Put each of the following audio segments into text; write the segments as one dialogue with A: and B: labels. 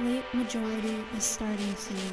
A: Late majority is starting soon.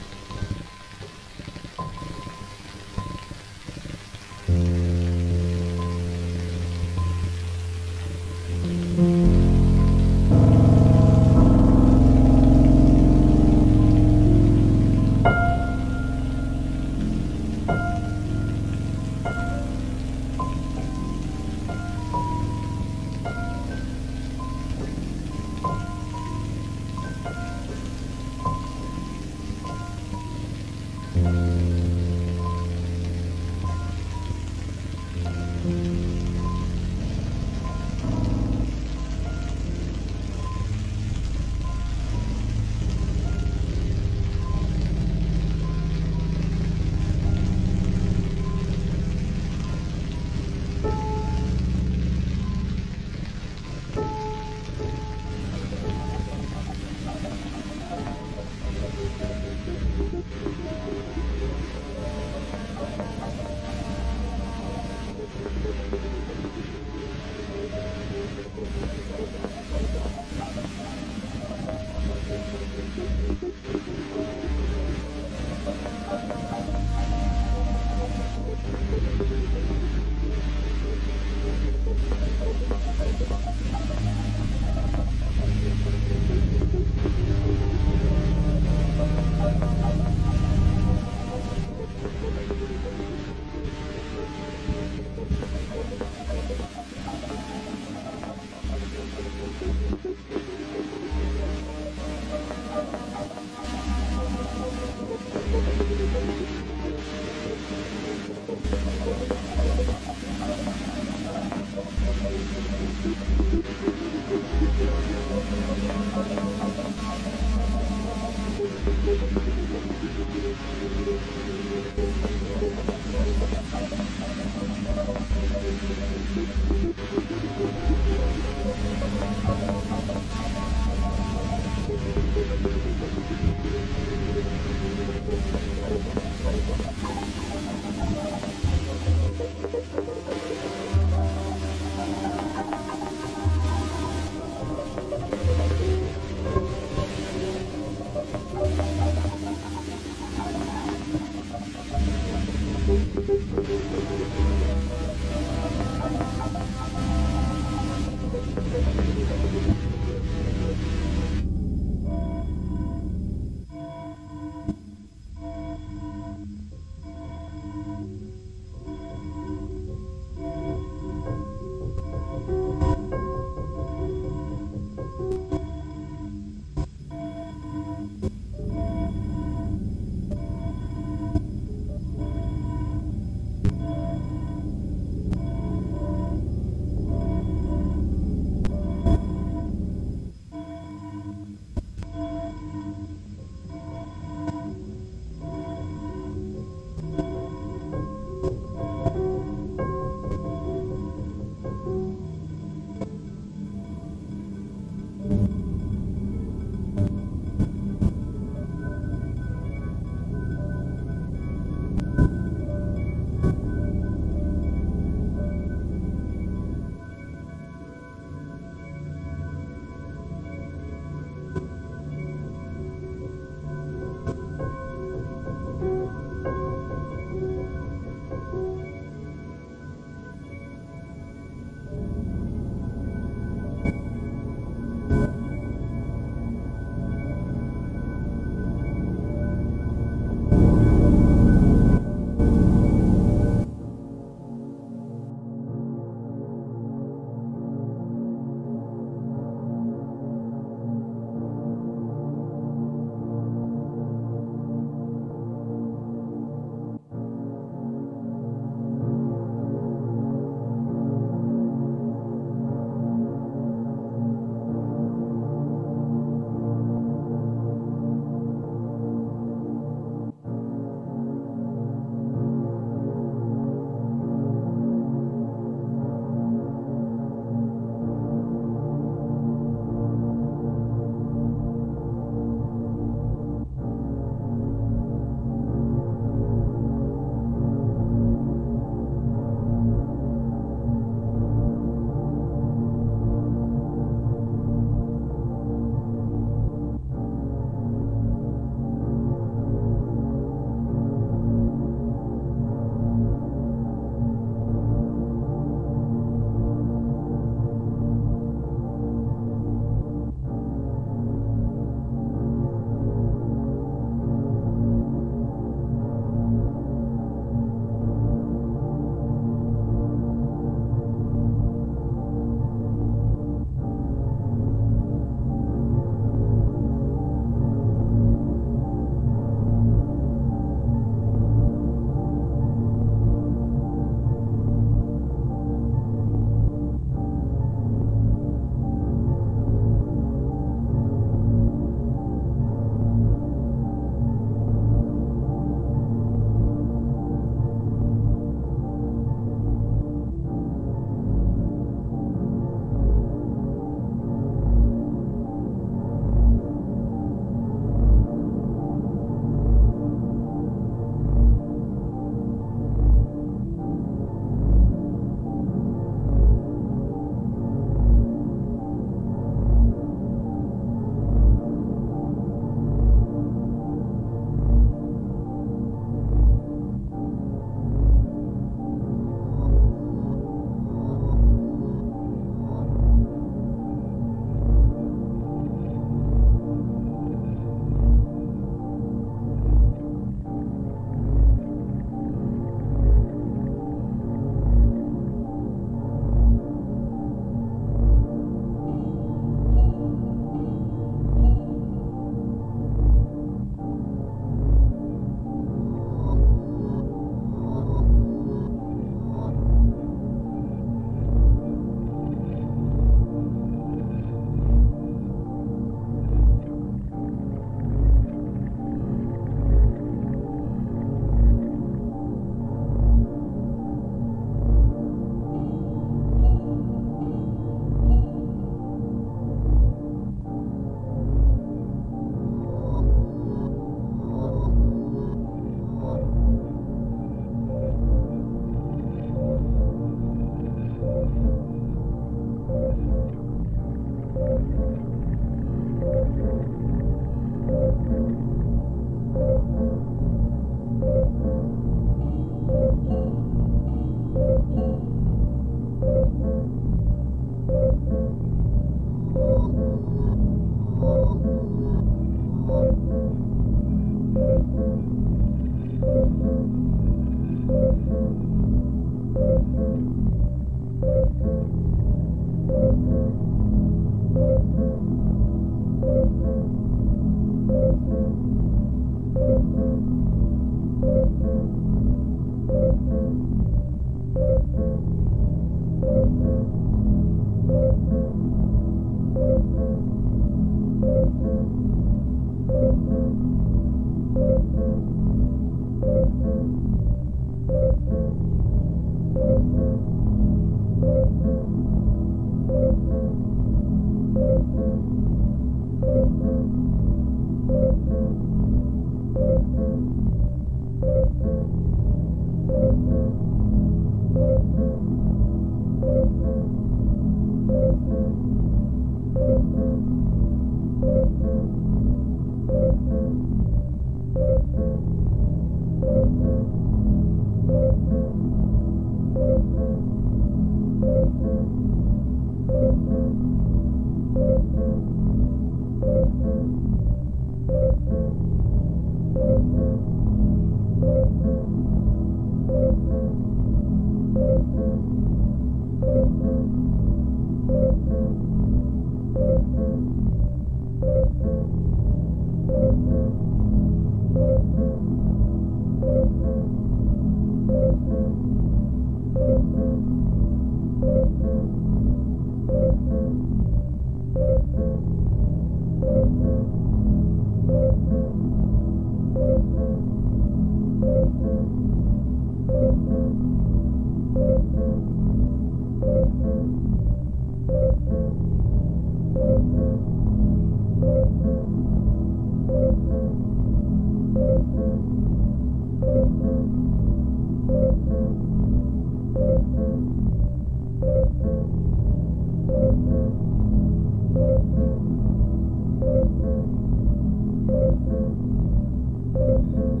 B: Thank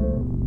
B: you.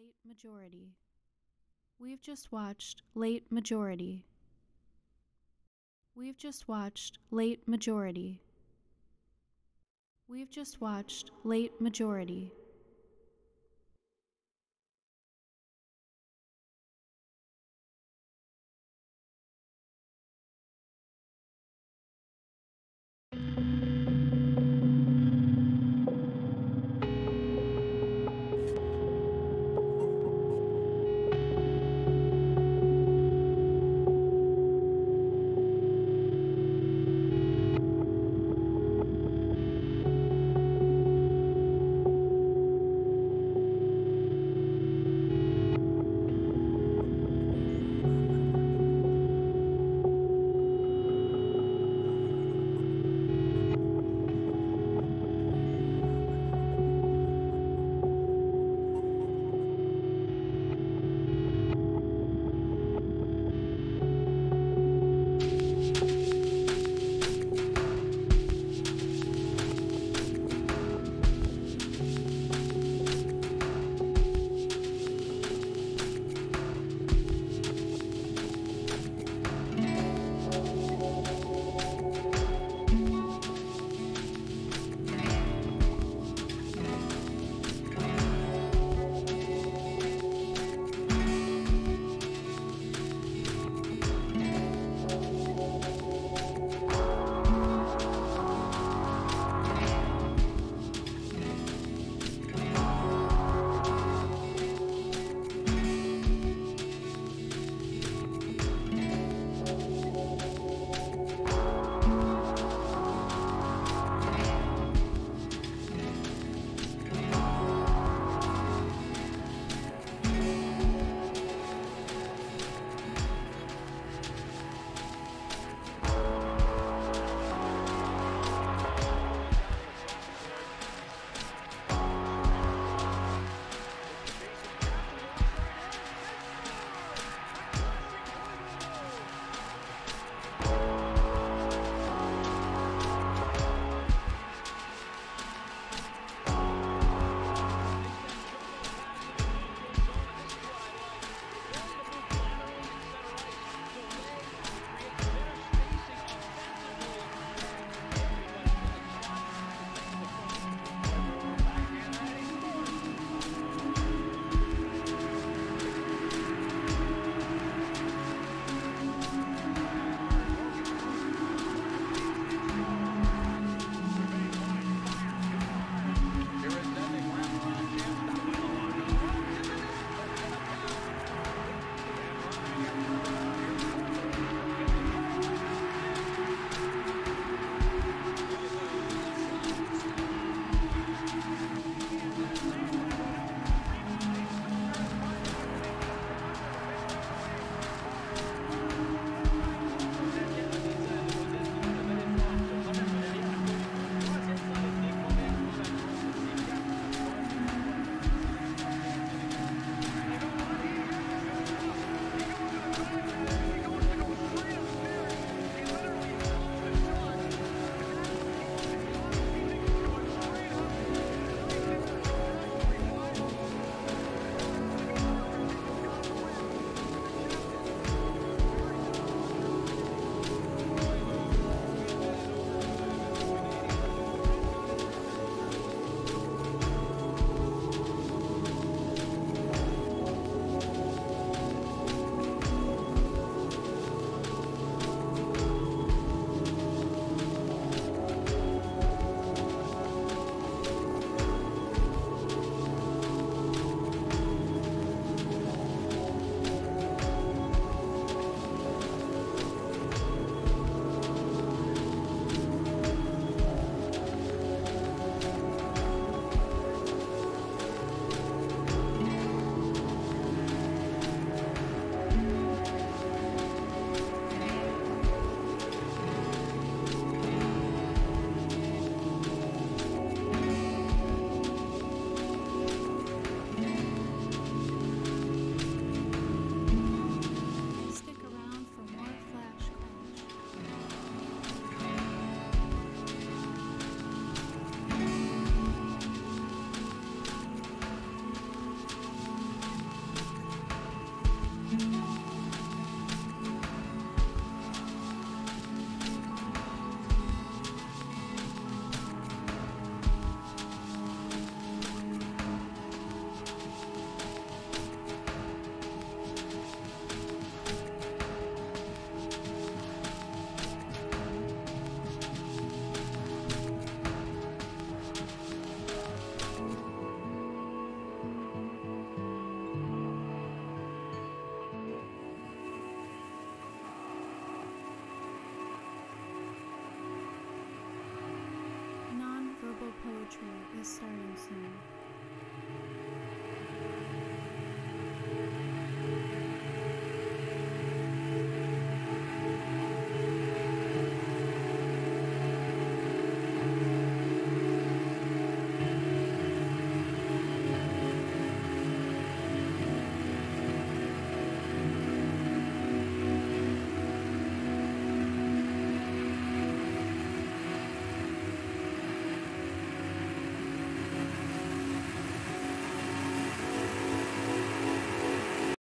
A: Late majority. We've just watched Late Majority. We've just watched Late Majority. We've just watched Late Majority.